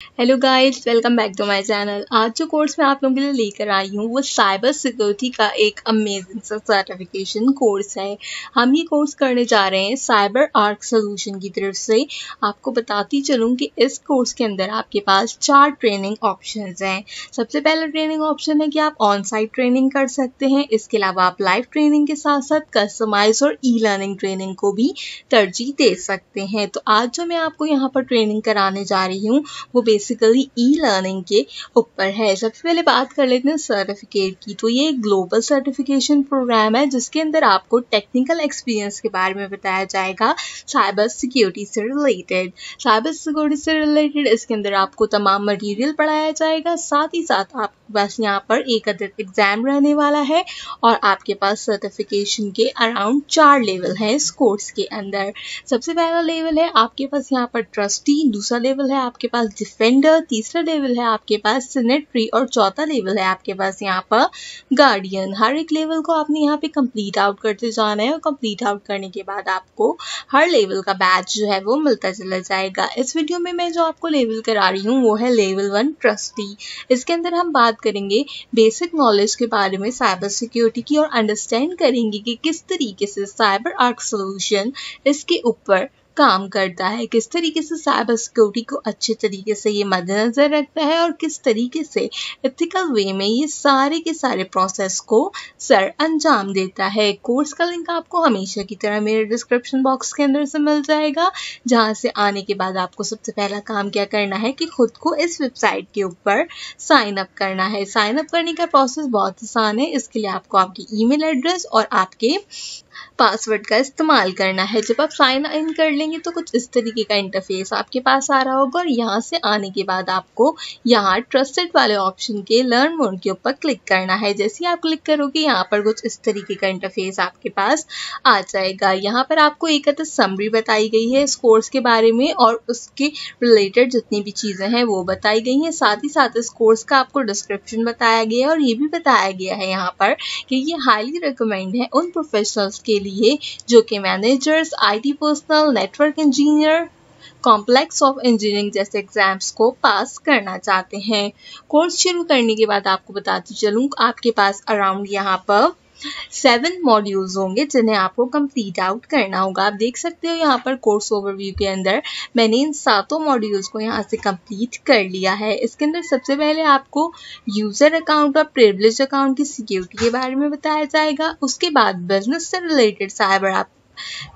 Hello guys welcome back to my channel आज जो course मैं आप लोगों के लिए लेकर आई हूँ, वो साइबर सिक्योरिटी का एक अमेजिंग सा सर्टिफिकेशन कोर्स है। हम ये कोर्स करने जा रहे हैं साइबर आर्क सोल्यूशन की तरफ़ से। आपको बताती चलूँ कि इस कोर्स के अंदर आपके पास चार ट्रेनिंग ऑप्शन हैं। सबसे पहला ट्रेनिंग ऑप्शन है कि आप ऑन साइट ट्रेनिंग कर सकते हैं। इसके अलावा आप लाइव ट्रेनिंग के साथ साथ कस्टमाइज और ई लर्निंग ट्रेनिंग को भी तरजीह दे सकते हैं। तो आज जो मैं आपको यहाँ पर ट्रेनिंग कराने जा रही हूँ, वो बेसिकली ई लर्निंग के ऊपर है। सबसे पहले बात कर लेते हैं सर्टिफिकेट की। तो ये एक ग्लोबल सर्टिफिकेशन प्रोग्राम है, जिसके अंदर आपको टेक्निकल एक्सपीरियंस के बारे में बताया जाएगा। साइबर सिक्योरिटी से रिलेटेड साइबर सिक्योरिटी से रिलेटेड इसके अंदर आपको तमाम मटेरियल पढ़ाया जाएगा। साथ ही साथ आप, बस यहाँ पर एक अदर एग्ज़ाम रहने वाला है और आपके पास सर्टिफिकेशन के अराउंड चार लेवल है इस कोर्स के अंदर। सबसे पहला लेवल है आपके पास यहाँ पर ट्रस्टी दूसरा लेवल है आपके पास डिफेंडर तीसरा लेवल है आपके पास सिनेट्री और चौथा लेवल है आपके पास यहाँ पर गार्डियन हर एक लेवल को आपने यहाँ पे कंप्लीट आउट करते जाना है और कंप्लीट आउट करने के बाद आपको हर लेवल का बैच जो है वो मिलता चला जाएगा। इस वीडियो में मैं जो आपको लेवल करा रही हूँ वो है लेवल वन ट्रस्टी इसके अंदर हम बात करेंगे बेसिक नॉलेज के बारे में साइबर सिक्योरिटी की और अंडरस्टैंड करेंगे कि किस तरीके से साइबर आर्क सोल्यूशन इसके ऊपर काम करता है, किस तरीके से साइबर सिक्योरिटी को अच्छे तरीके से ये मद्देनजर रखता है और किस तरीके से एथिकल वे में ये सारे के सारे प्रोसेस को सर अंजाम देता है। कोर्स का लिंक आपको हमेशा की तरह मेरे डिस्क्रिप्शन बॉक्स के अंदर से मिल जाएगा, जहाँ से आने के बाद आपको सबसे पहला काम क्या करना है कि खुद को इस वेबसाइट के ऊपर साइन अप करना है। साइन अप करने का प्रोसेस बहुत आसान है, इसके लिए आपको आपकी ईमेल एड्रेस और आपके पासवर्ड का इस्तेमाल करना है। जब आप साइन इन कर लेंगे तो कुछ इस तरीके का इंटरफेस आपके पास आ रहा होगा और यहाँ से आने के बाद आपको यहाँ ट्रस्टेड वाले ऑप्शन के लर्न मोड के ऊपर क्लिक करना है। जैसे ही आप क्लिक करोगे, यहाँ पर कुछ इस तरीके का इंटरफेस आपके पास आ जाएगा। यहाँ पर आपको एक समरी बताई गई है इस कोर्स के बारे में और उसके रिलेटेड जितनी भी चीज़ें हैं वो बताई गई हैं। साथ ही साथ इस कोर्स का आपको डिस्क्रिप्शन बताया गया है और ये भी बताया गया है यहाँ पर कि ये हाईली रिकमेंड है उन प्रोफेशनल्स के लिए, जो कि managers IT personal network engineer complex of engineering जैसे एग्ज़ाम्स को पास करना चाहते हैं। कोर्स शुरू करने के बाद आपको बताती चलूँ, आपके पास अराउंड यहाँ पर सेवन मॉड्यूल्स होंगे जिन्हें आपको कंप्लीट आउट करना होगा। आप देख सकते हो यहाँ पर कोर्स ओवरव्यू के अंदर मैंने इन सातों मॉड्यूल्स को यहाँ से कंप्लीट कर लिया है। इसके अंदर सबसे पहले आपको यूज़र अकाउंट और प्रिवलेज अकाउंट की सिक्योरिटी के बारे में बताया जाएगा। उसके बाद बिज़नेस से रिलेटेड साइबर आप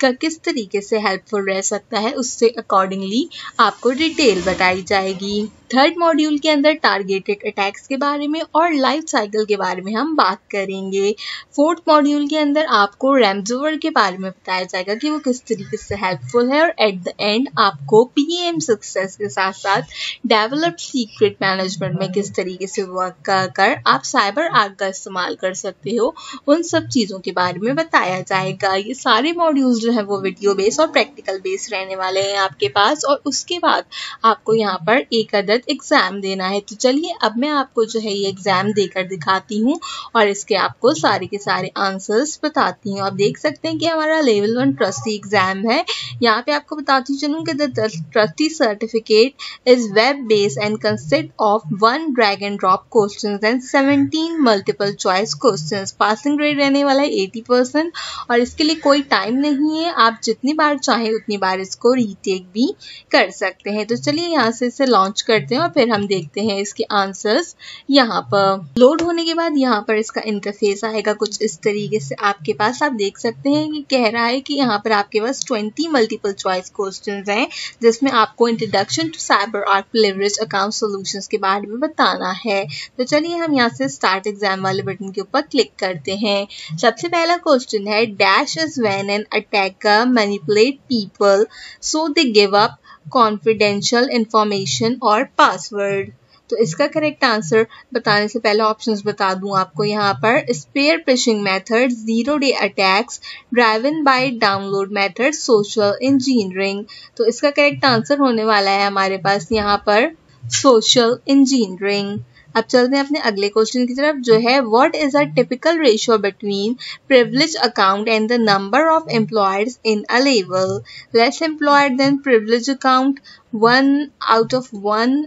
का किस तरीके से हेल्पफुल रह सकता है, उससे अकॉर्डिंगली आपको डिटेल बताई जाएगी। थर्ड मॉड्यूल के अंदर टारगेटेड अटैक्स के बारे में और लाइफ साइकिल के बारे में हम बात करेंगे। फोर्थ मॉड्यूल के अंदर आपको रैमजोवर के बारे में बताया जाएगा कि वो किस तरीके से हेल्पफुल है और एट द एंड आपको पीएम सक्सेस के साथ साथ डेवलप्ड सीक्रेट मैनेजमेंट में किस तरीके से वर्क कर आप साइबर आर्क का इस्तेमाल कर सकते हो, उन सब चीज़ों के बारे में बताया जाएगा। ये सारे मॉड्यूल्स जो है वो वीडियो बेस और प्रैक्टिकल बेस रहने वाले हैं आपके पास और उसके बाद आपको यहाँ पर एक अदद एग्ज़ाम देना है। तो चलिए, अब मैं आपको जो है ये एग्ज़ाम देकर दिखाती हूँ और इसके आपको सारे के सारे आंसर्स बताती हूँ। आप देख सकते हैं कि हमारा लेवल वन ट्रस्टी एग्ज़ाम है। यहाँ पे आपको बताती चलूँ कि the trustee certificate is web based and consist of one drag and drop question and seventeen multiple choice question passing grade रहने वाला है एटी परसेंट और इसके लिए कोई टाइम नहीं है। आप जितनी बार चाहें, उतनी बार इसको रीटेक भी कर सकते हैं। तो चलिए, यहाँ से इसे लॉन्च करते करते हैं और फिर हम देखते हैं इसके आंसर्स यहाँ पर। लोड होने के बाद यहाँ पर इसका इंटरफेस आएगा। कुछ इस तरीके से आपके पास आप देख सकते हैं कि कह रहा है कि यहाँ पर आपके पास 20 मल्टीपल चॉइस क्वेश्चन हैं, जिसमें आपको introduction to CyberArk leverage account solution के बारे में बताना है। तो चलिए हम यहाँ से स्टार्ट एग्ज़ाम वाले बटन के ऊपर क्लिक करते हैं। सबसे पहला क्वेश्चन है dash is when an attacker manipulate people so they give up confidential information और पासवर्ड तो इसका करेक्ट आंसर बताने से पहले ऑप्शंस बता दूँ आपको यहाँ पर. Spear phishing method zero day attacks driven by download method social engineering तो इसका करेक्ट आंसर होने वाला है हमारे पास यहाँ पर सोशल इंजीनियरिंग अब चलते हैं अपने अगले क्वेश्चन की तरफ़, जो है what is a typical ratio between privilege account and the number of employees in a level less employed than privilege account one out of one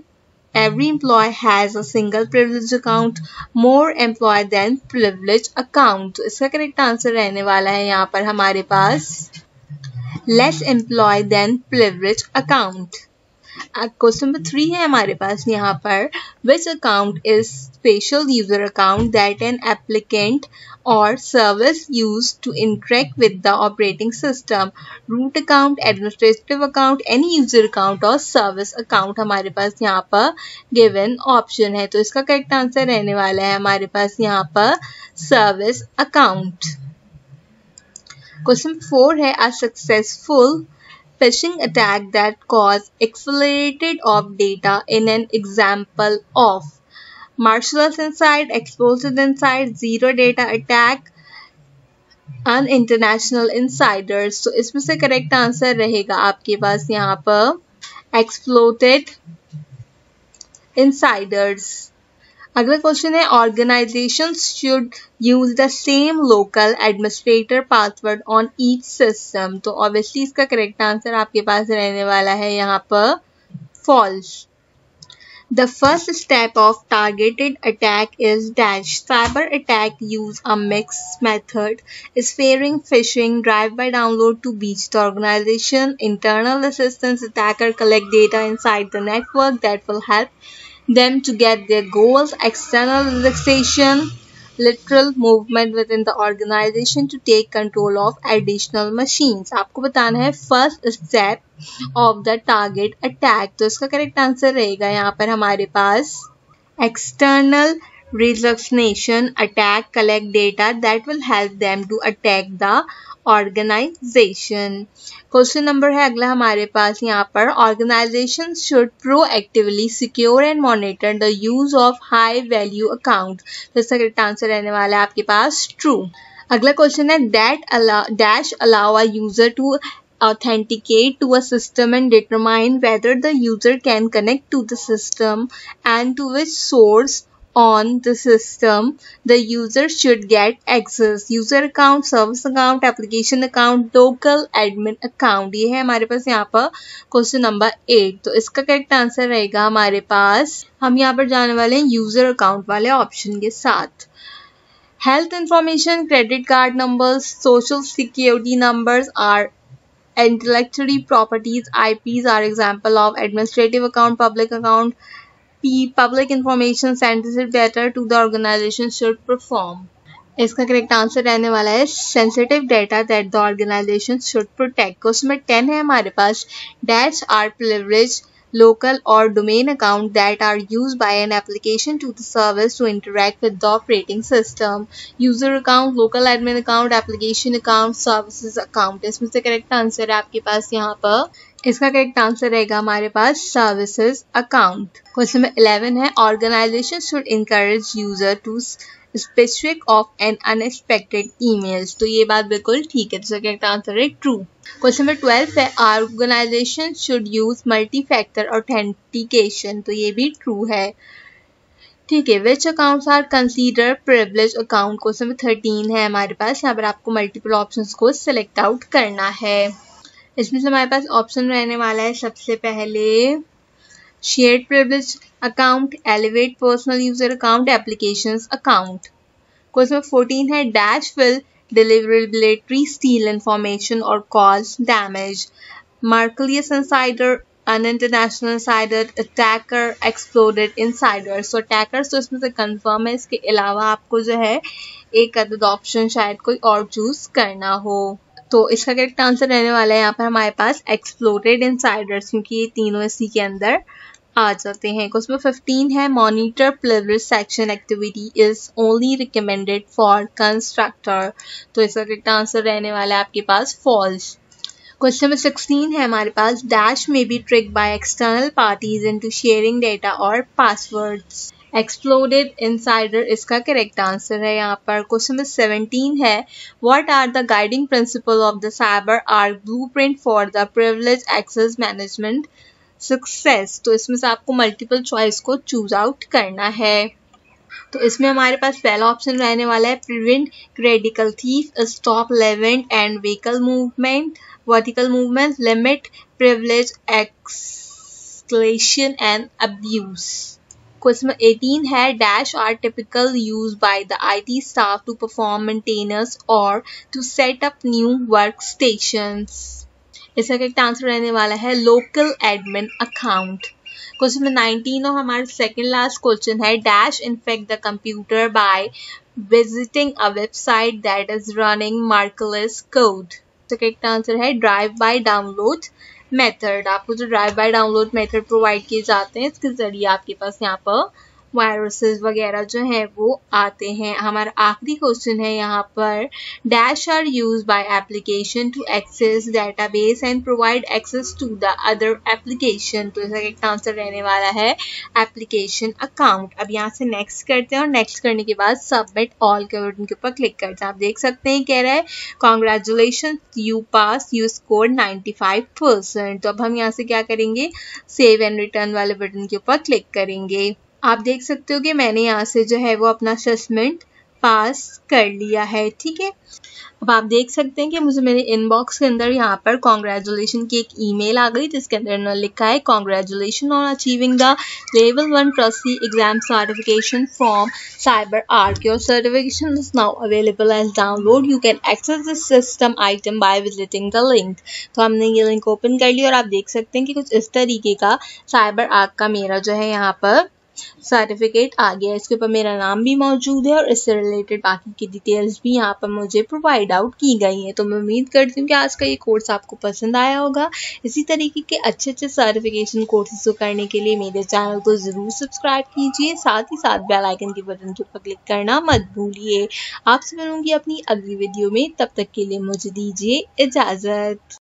every employee has a single privilege account, more employee than privilege account. इसका correct answer रहने वाला है यहाँ पर हमारे पास, less employee than privilege account. Question number three है हमारे पास यहाँ पर। Which account is special user account that an applicant or service use to interact with the operating system root account administrative account any user account or service account हमारे पास यहाँ पर given option है। तो इसका करेक्ट आंसर रहने वाला है हमारे पास यहाँ पर सर्विस अकाउंट क्वेश्चन फोर है a successful phishing attack that cause exfiltrated of data in an example of Marshall's inside, explosive inside, zero data attack, unintentional insiders तो इसमें से करेक्ट आंसर रहेगा आपके पास यहाँ पर एक्सप्लोटेड insiders अगला क्वेश्चन है organisation should use the same local administrator password on each system तो ऑब्वियसली इसका करेक्ट आंसर आपके पास रहने वाला है यहाँ पर false The first step of targeted attack is dash. Cyber attack use a mixed method, sparing, phishing, drive-by download to beach the organization, internal assistance, attacker collect data inside the network that will help them to get their goals, external relaxation, literal movement within the organization to take control of additional machines. आपको बताना है first step of the target attack. तो इसका correct answer रहेगा यहाँ पर हमारे पास external resignation attack collect data that will help them to attack the organization. Question number है, अगला हमारे पास यहाँ पर organization should proactively secure and monitor the use of high value account तो इसका करेक्ट आंसर रहने वाला है आपके पास ट्रू अगला क्वेश्चन है that dash allow a user to authenticate to a system and determine whether the user can connect to the system and to which source on the system, the user should get access. User account, service account, application account, local admin account. ये है हमारे पास यहाँ पर question number eight तो इसका correct answer रहेगा हमारे पास हम यहाँ पर जाने वाले हैं यूज़र अकाउंट वाले ऑप्शन के साथ health information credit card numbers social security numbers are intellectual properties ips are example of administrative account public account public information sensitive data to the organization should perform इसका correct answer रहने वाला है sensitive data that the organization should protect उसमें ten है हमारे पास dash are privilege local or domain account that are use by an application to the service to interact with the operating system user account local admin account application account services account इसमें से correct answer है आपके पास यहाँ पर. इसका correct answer रहेगा हमारे पास services account question number eleven है organisation should encourage user to specific of an unexpected emails तो ये बात बिल्कुल ठीक है तो करेक्ट आंसर है ट्रू क्वेश्चन नंबर ट्वेल्व है organisation should use multi factor authentication तो ये भी ट्रू है. ठीक है which accounts are consider privilege account question number thirteen है हमारे पास, यहाँ पर आपको मल्टीपल ऑप्शंस को सिलेक्ट आउट करना है. इसमें से हमारे पास ऑप्शन रहने वाला है सबसे पहले share privilege account elevate personal user account application account question fourteen है dash will deliverability steal information or cause damage. Marklius insider, an international insider, attacker exploded insider so attackers तो इसमें से कंफर्म है, इसके अलावा आपको जो है, एक अदद ऑप्शन शायद कोई और चूज़ करना हो. तो इसका करेक्ट आंसर रहने वाला है यहाँ पर हमारे पास एक्सप्लोरेड इनसाइडर्स क्योंकि ये तीनों इसी के अंदर आ जाते हैं। क्वेश्चन फिफ्टीन है monitor privilege section activity is only recommended for constructor तो इसका करेक्ट आंसर रहने वाला है आपके पास फॉल्स क्वेश्चन नंबर सिक्सटीन है हमारे पास dash may be trick by external parties into sharing data और पासवर्ड्स एक्सप्लोडेड इनसाइडर इसका करेक्ट आंसर है। यहाँ पर क्वेश्चन नंबर सेवनटीन है। What are the guiding principle of the CyberArk blueprint for the privilege access management success तो इसमें से आपको मल्टीपल चॉइस को चूज़ आउट करना है। तो इसमें हमारे पास पहला ऑप्शन रहने वाला है prevent credential thief stop Levant and vehicle movement vertical movement limit privilege ex and abuse. Question 18 है dash are typical used by the IT staff to perform maintenance or to set up new workstations. इसका correct answer रहने वाला है? Local admin account question number 19 और हमारा second last question है. Dash infect the computer by visiting a website that is running malicious code तो correct answer है? Drive by download method आपको जो drive by download method provide किए जाते हैं, इसके ज़रिए आपके पास यहाँ पर वायरसेस वगैरह जो है वो आते हैं। हमारा आखिरी क्वेश्चन है यहाँ पर। Dash are use by application to access database and provide access to the other application तो इसका एक आंसर रहने वाला है एप्लीकेशन अकाउंट अब यहाँ से नेक्स्ट करते हैं और नेक्स्ट करने के बाद सबमिट ऑल के बटन के ऊपर क्लिक करते हैं। आप देख सकते हैं, कह रहा है congratulation you pass you score 95 percent तो अब हम यहाँ से क्या करेंगे? सेव एंड रिटर्न वाले बटन के ऊपर क्लिक करेंगे। आप देख सकते हो कि मैंने यहाँ से जो है वो अपना असेसमेंट पास कर लिया है, ठीक है? अब आप देख सकते हैं कि मुझे मेरे इनबॉक्स के अंदर यहाँ पर कॉन्ग्रेचुलेशन की एक ईमेल आ गई, जिसके अंदर इन्होंने लिखा है congratulation on achieving the level one trustee exam certification from cyber art your certification is now available as download you can access this system item by visiting the link तो हमने ये लिंक ओपन कर लिया और आप देख सकते हैं कि कुछ इस तरीके का साइबर आर्ट का मेरा जो है यहाँ पर सर्टिफिकेट आ गया इसके ऊपर मेरा नाम भी मौजूद है और इससे रिलेटेड बाकी की डिटेल्स भी यहाँ पर मुझे प्रोवाइड आउट की गई हैं। तो मैं उम्मीद करती हूँ कि आज का ये कोर्स आपको पसंद आया होगा। इसी तरीके के अच्छे अच्छे सर्टिफिकेशन कोर्सेज को करने के लिए मेरे चैनल को ज़रूर सब्सक्राइब कीजिए। साथ ही साथ बेल आइकन के बटन के ऊपर क्लिक करना मत भूलिए। आपसे मिलूँगी अपनी अगली वीडियो में। तब तक के लिए मुझे दीजिए इजाज़त।